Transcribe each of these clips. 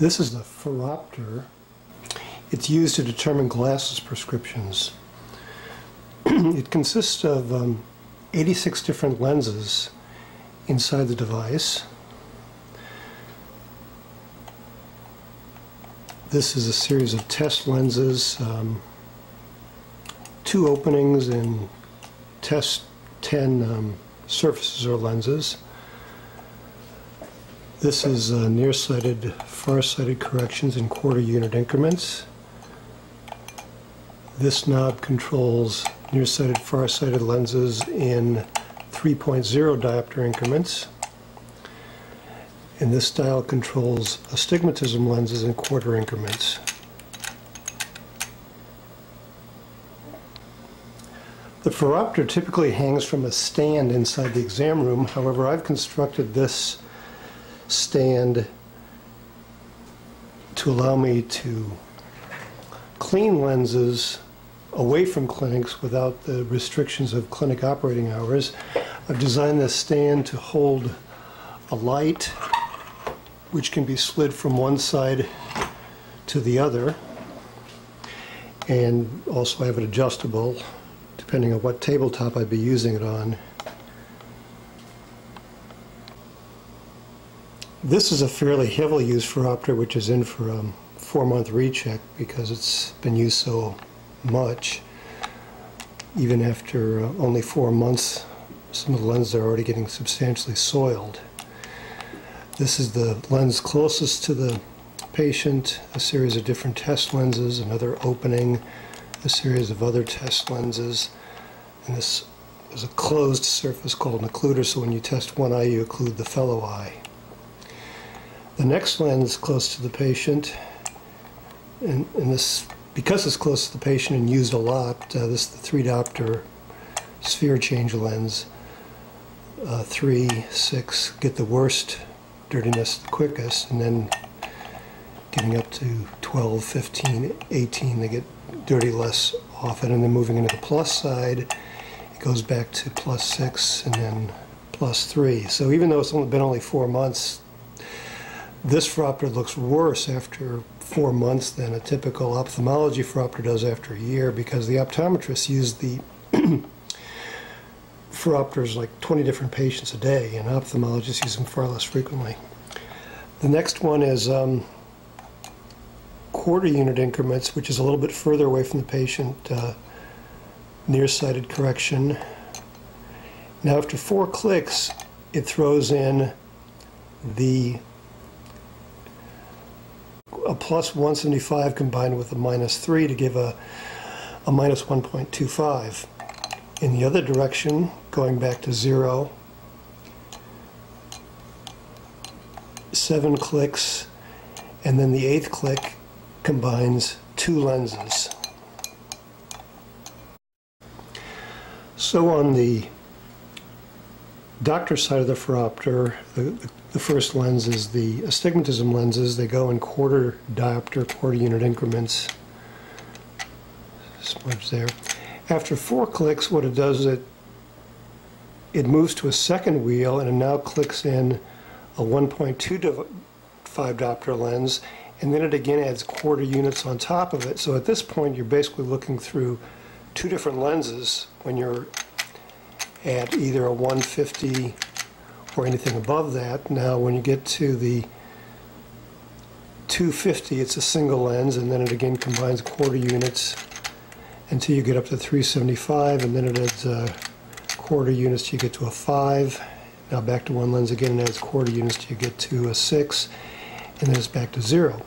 This is the phoropter. It's used to determine glasses prescriptions. it consists of um, 86 different lenses inside the device. This is a series of test lenses, um, two openings in test 10 um, surfaces or lenses. This is uh, nearsighted, farsighted corrections in quarter unit increments. This knob controls nearsighted, farsighted lenses in 3.0 diopter increments. And this dial controls astigmatism lenses in quarter increments. The phoropter typically hangs from a stand inside the exam room. However, I've constructed this stand to allow me to clean lenses away from clinics without the restrictions of clinic operating hours. I've designed this stand to hold a light which can be slid from one side to the other and also have it adjustable depending on what tabletop I'd be using it on. This is a fairly heavily used phoropter which is in for a four month recheck because it's been used so much. Even after uh, only four months, some of the lenses are already getting substantially soiled. This is the lens closest to the patient, a series of different test lenses, another opening, a series of other test lenses, and this is a closed surface called an occluder, so when you test one eye, you occlude the fellow eye. The next lens close to the patient, and, and this, because it's close to the patient and used a lot, uh, this is the three diopter sphere change lens. Uh, three, six, get the worst dirtiness the quickest, and then getting up to 12, 15, 18, they get dirty less often, and then moving into the plus side, it goes back to plus six and then plus three. So even though it's only been only four months, this phoropter looks worse after four months than a typical ophthalmology phoropter does after a year because the optometrists use the phoropters like 20 different patients a day and ophthalmologists use them far less frequently. The next one is um, quarter unit increments, which is a little bit further away from the patient, uh, nearsighted correction. Now after four clicks, it throws in the a plus 175 combined with a minus 3 to give a, a minus 1.25. In the other direction, going back to 0, 7 clicks, and then the eighth click combines two lenses. So on the doctor side of the phoropter, the, the the first lens is the astigmatism lenses. They go in quarter diopter, quarter unit increments. Smudge there. After four clicks, what it does is it, it moves to a second wheel and it now clicks in a 1.25 diopter lens and then it again adds quarter units on top of it. So at this point, you're basically looking through two different lenses when you're at either a 150 anything above that. Now when you get to the 250 it's a single lens and then it again combines quarter units until you get up to 375 and then it adds uh, quarter units till you get to a 5. Now back to one lens again and adds quarter units till you get to a 6 and then it's back to 0.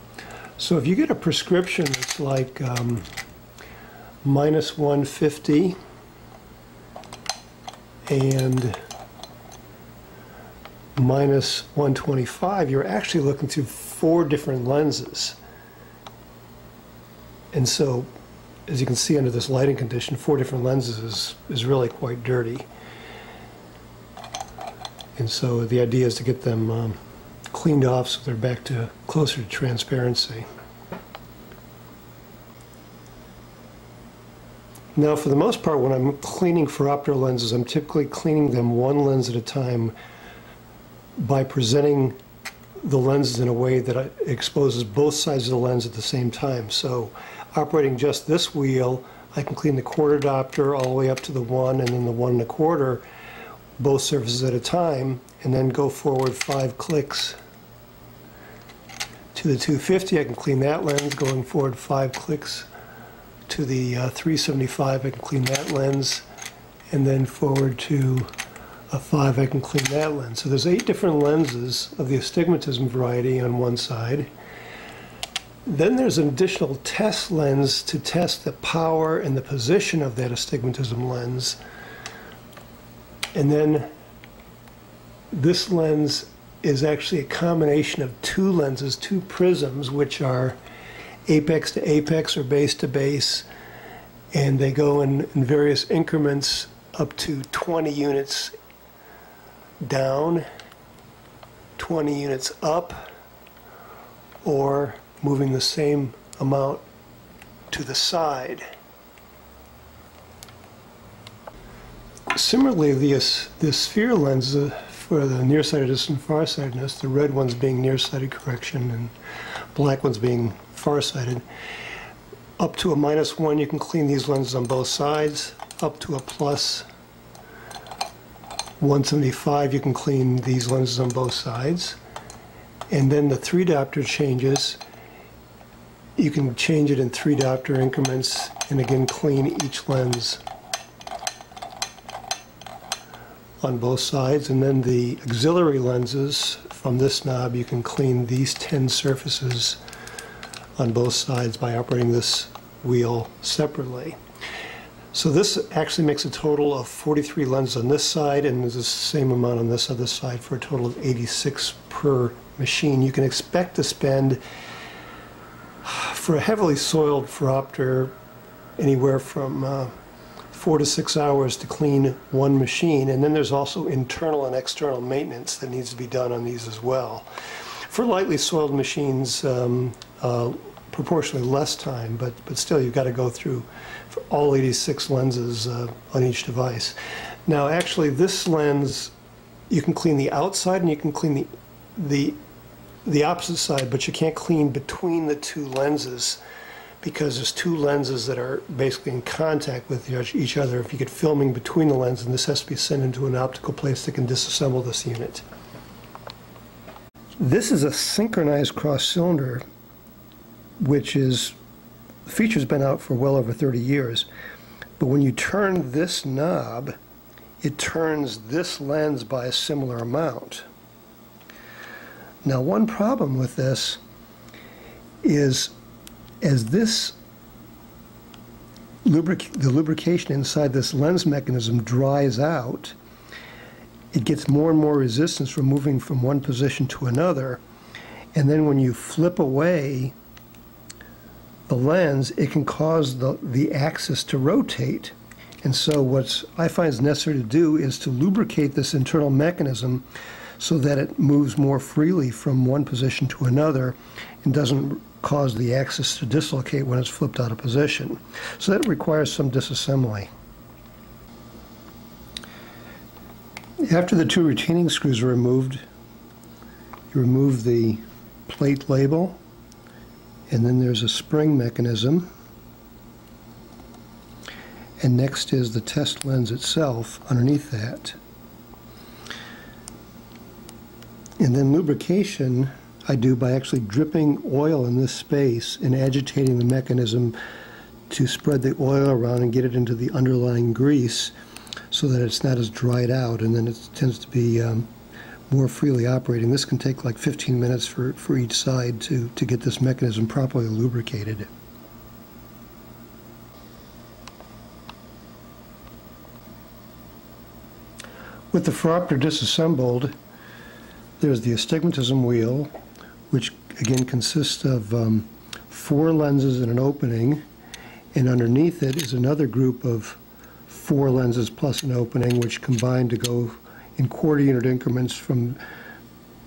So if you get a prescription that's like um, minus 150 and minus 125, you're actually looking through four different lenses. And so, as you can see under this lighting condition, four different lenses is, is really quite dirty. And so the idea is to get them um, cleaned off so they're back to closer to transparency. Now, for the most part, when I'm cleaning phoropter lenses, I'm typically cleaning them one lens at a time by presenting the lenses in a way that exposes both sides of the lens at the same time. So operating just this wheel, I can clean the quarter diopter all the way up to the one and then the one and a quarter, both surfaces at a time, and then go forward five clicks to the 250. I can clean that lens, going forward five clicks to the uh, 375. I can clean that lens, and then forward to a 5, I can clean that lens. So there's eight different lenses of the astigmatism variety on one side. Then there's an additional test lens to test the power and the position of that astigmatism lens. And then this lens is actually a combination of two lenses, two prisms, which are apex to apex or base to base, and they go in, in various increments up to 20 units down, 20 units up, or moving the same amount to the side. Similarly, the, the sphere lens uh, for the nearsightedness and farsightedness, the red ones being nearsighted correction and black ones being farsighted, up to a minus one, you can clean these lenses on both sides. Up to a plus 175, you can clean these lenses on both sides. And then the three diopter changes, you can change it in three diopter increments and again clean each lens on both sides. And then the auxiliary lenses from this knob, you can clean these 10 surfaces on both sides by operating this wheel separately. So this actually makes a total of 43 lenses on this side, and there's the same amount on this other side for a total of 86 per machine. You can expect to spend, for a heavily soiled phoropter, anywhere from uh, four to six hours to clean one machine. And then there's also internal and external maintenance that needs to be done on these as well. For lightly soiled machines, um, uh, proportionally less time, but, but still you've got to go through all 86 lenses uh, on each device. Now actually this lens, you can clean the outside and you can clean the, the, the opposite side, but you can't clean between the two lenses because there's two lenses that are basically in contact with each other. If you get filming between the lenses, this has to be sent into an optical place that can disassemble this unit. This is a synchronized cross cylinder which is the feature's been out for well over 30 years. But when you turn this knob, it turns this lens by a similar amount. Now, one problem with this is as this lubric the lubrication inside this lens mechanism dries out, it gets more and more resistance from moving from one position to another. And then when you flip away the lens, it can cause the, the axis to rotate. And so what I find is necessary to do is to lubricate this internal mechanism so that it moves more freely from one position to another and doesn't cause the axis to dislocate when it's flipped out of position. So that requires some disassembly. After the two retaining screws are removed, you remove the plate label and then there's a spring mechanism. And next is the test lens itself underneath that. And then lubrication I do by actually dripping oil in this space and agitating the mechanism to spread the oil around and get it into the underlying grease so that it's not as dried out and then it tends to be um, more freely operating. This can take like 15 minutes for, for each side to, to get this mechanism properly lubricated. With the phoropter disassembled, there's the astigmatism wheel, which again consists of um, four lenses and an opening, and underneath it is another group of four lenses plus an opening, which combine to go in quarter unit increments from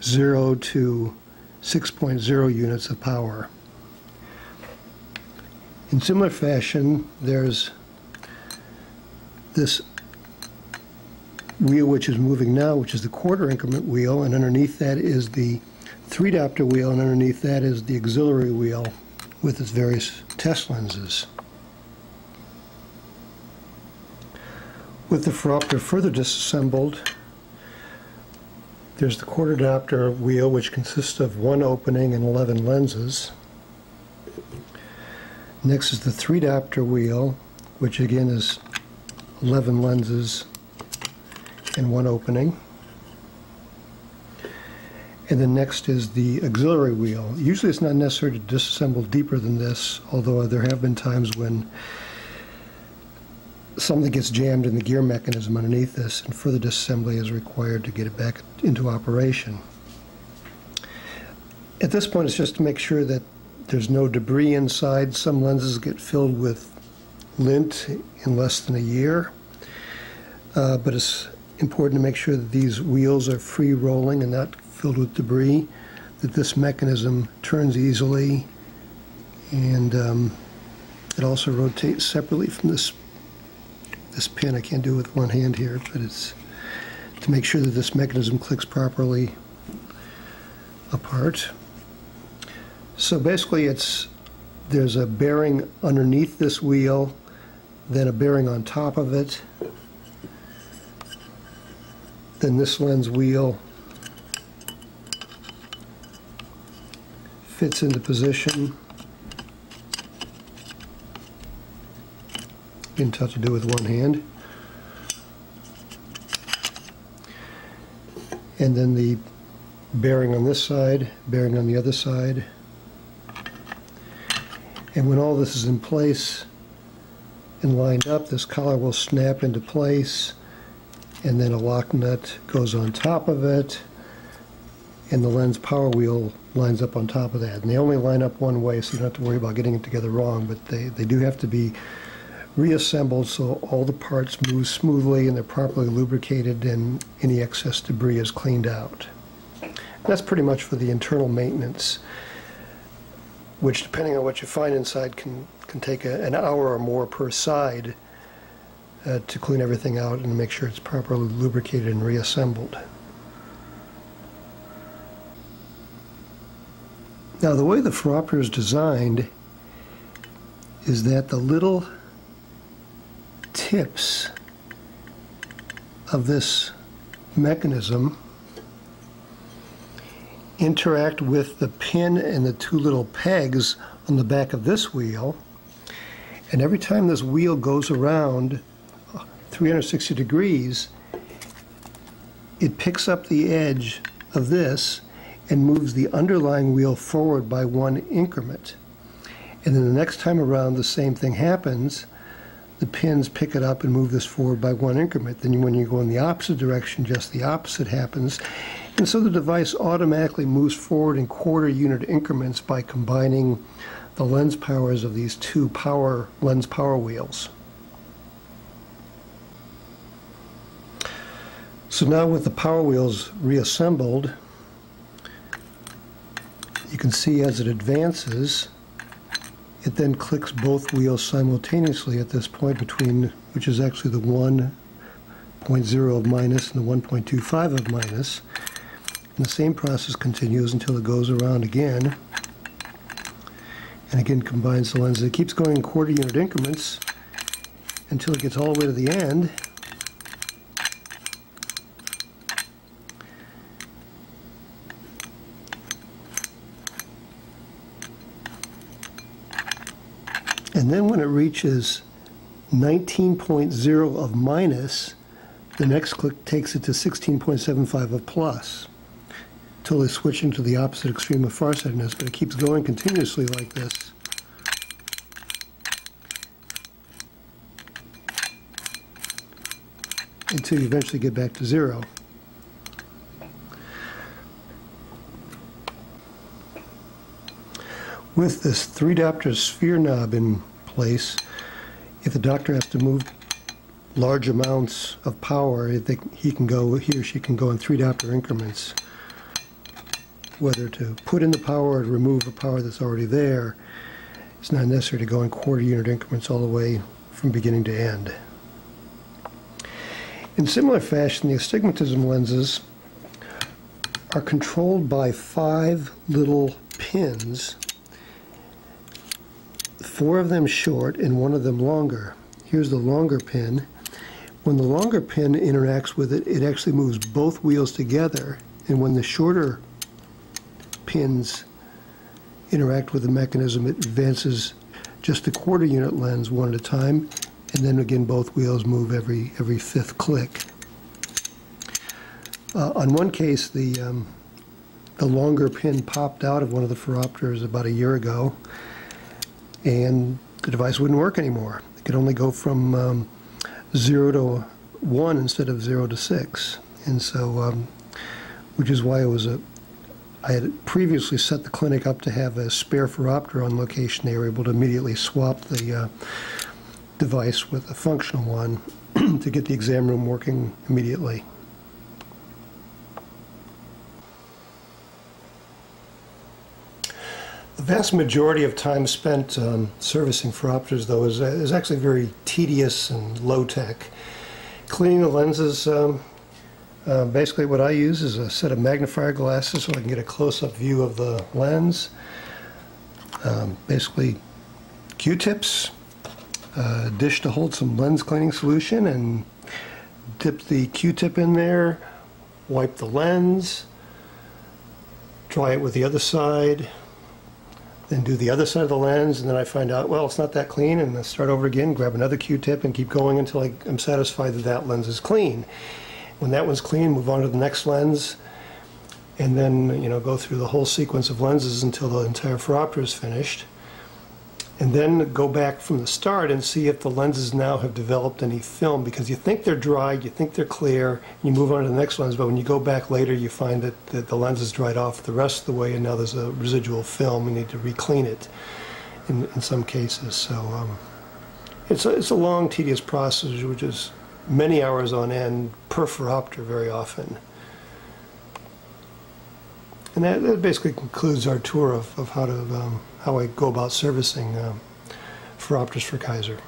0 to 6.0 units of power. In similar fashion, there's this wheel which is moving now, which is the quarter increment wheel, and underneath that is the three diopter wheel, and underneath that is the auxiliary wheel with its various test lenses. With the phoropter further disassembled, there's the quarter diopter wheel, which consists of one opening and 11 lenses. Next is the three diopter wheel, which again is 11 lenses and one opening. And then next is the auxiliary wheel. Usually it's not necessary to disassemble deeper than this, although there have been times when something gets jammed in the gear mechanism underneath this and further disassembly is required to get it back into operation. At this point, it's just to make sure that there's no debris inside. Some lenses get filled with lint in less than a year, uh, but it's important to make sure that these wheels are free rolling and not filled with debris, that this mechanism turns easily, and um, it also rotates separately from this this pin. I can't do it with one hand here, but it's to make sure that this mechanism clicks properly apart. So basically it's there's a bearing underneath this wheel, then a bearing on top of it, then this lens wheel fits into position. Been tough to do with one hand. And then the bearing on this side, bearing on the other side. And when all this is in place and lined up, this collar will snap into place and then a lock nut goes on top of it and the lens power wheel lines up on top of that. And they only line up one way, so you don't have to worry about getting it together wrong, but they, they do have to be reassembled so all the parts move smoothly and they're properly lubricated and any excess debris is cleaned out. That's pretty much for the internal maintenance, which depending on what you find inside can, can take a, an hour or more per side uh, to clean everything out and make sure it's properly lubricated and reassembled. Now the way the phoropter is designed is that the little tips of this mechanism interact with the pin and the two little pegs on the back of this wheel. And every time this wheel goes around 360 degrees, it picks up the edge of this and moves the underlying wheel forward by one increment. And then the next time around, the same thing happens. The pins pick it up and move this forward by one increment. Then when you go in the opposite direction, just the opposite happens. And so the device automatically moves forward in quarter unit increments by combining the lens powers of these two power lens power wheels. So now with the power wheels reassembled, you can see as it advances, it then clicks both wheels simultaneously at this point between, which is actually the 1.0 of minus and the 1.25 of minus. And the same process continues until it goes around again. And again combines the lenses. It keeps going in quarter unit increments until it gets all the way to the end. And then when it reaches 19.0 of minus, the next click takes it to 16.75 of plus. Totally switching to the opposite extreme of farsightedness, but it keeps going continuously like this. Until you eventually get back to zero. With this three diopter sphere knob in place, if the doctor has to move large amounts of power, he can go, he or she can go in three diopter increments. Whether to put in the power or remove the power that's already there, it's not necessary to go in quarter unit increments all the way from beginning to end. In similar fashion, the astigmatism lenses are controlled by five little pins, four of them short and one of them longer. Here's the longer pin. When the longer pin interacts with it, it actually moves both wheels together. And when the shorter pins interact with the mechanism, it advances just a quarter unit lens one at a time. And then again, both wheels move every, every fifth click. Uh, on one case, the, um, the longer pin popped out of one of the phoropters about a year ago, and the device wouldn't work anymore. It could only go from um, zero to one instead of zero to six. And so, um, which is why it was a, I had previously set the clinic up to have a spare phoropter on location. They were able to immediately swap the uh, device with a functional one to get the exam room working immediately. Vast majority of time spent um, servicing phoropters, though, is, is actually very tedious and low-tech. Cleaning the lenses, um, uh, basically what I use is a set of magnifier glasses so I can get a close-up view of the lens. Um, basically, Q-tips, a dish to hold some lens cleaning solution, and dip the Q-tip in there, wipe the lens, dry it with the other side, then do the other side of the lens, and then I find out, well, it's not that clean, and I start over again, grab another Q-tip, and keep going until I, am satisfied that that lens is clean. When that one's clean, move on to the next lens, and then, you know, go through the whole sequence of lenses until the entire phoropter is finished. And then go back from the start and see if the lenses now have developed any film, because you think they're dry, you think they're clear, you move on to the next lens, but when you go back later, you find that, the lens is dried off the rest of the way, and now there's a residual film, you need to re-clean it in, in some cases. So um, it's, a, it's a long, tedious process, which is many hours on end per phoropter very often. And that, that basically concludes our tour of, of how to um, how I go about servicing um, phoropters for Kaiser.